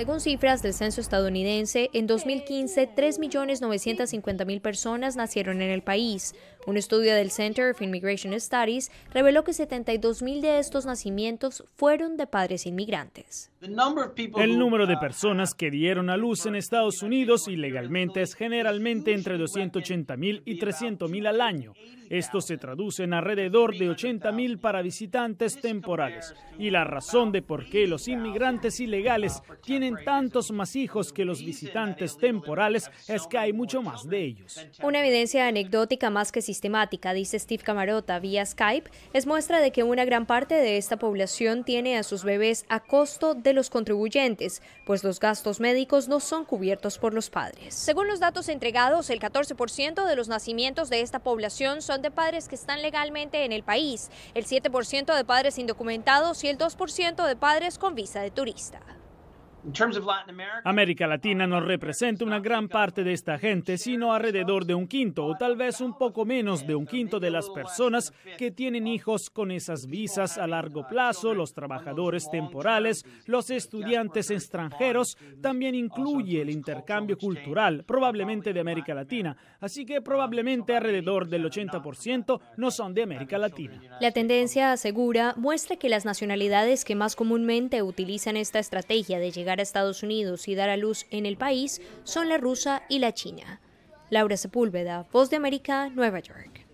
Según cifras del censo estadounidense, en 2015 3.950.000 personas nacieron en el país. Un estudio del Center for Immigration Studies reveló que 72.000 de estos nacimientos fueron de padres inmigrantes. El número de personas que dieron a luz en Estados Unidos ilegalmente es generalmente entre 280.000 y 300.000 al año. Esto se traduce en alrededor de 80.000 para visitantes temporales. Y la razón de por qué los inmigrantes ilegales tienen tantos más hijos que los visitantes temporales es que hay mucho más de ellos. Una evidencia anecdótica más que sistemática, dice Steve Camarota vía Skype, es muestra de que una gran parte de esta población tiene a sus bebés a costo de los contribuyentes, pues los gastos médicos no son cubiertos por los padres. Según los datos entregados, el 14% de los nacimientos de esta población son de padres que están legalmente en el país, el 7% de padres indocumentados y el 2% de padres con visa de turista. América Latina no representa una gran parte de esta gente, sino alrededor de un quinto o tal vez un poco menos de un quinto de las personas que tienen hijos con esas visas a largo plazo, los trabajadores temporales, los estudiantes extranjeros, también incluye el intercambio cultural, probablemente de América Latina, así que probablemente alrededor del 80% no son de América Latina. La tendencia asegura muestra que las nacionalidades que más comúnmente utilizan esta estrategia de llegar a Estados Unidos y dar a luz en el país son la rusa y la china. Laura Sepúlveda, Voz de América, Nueva York.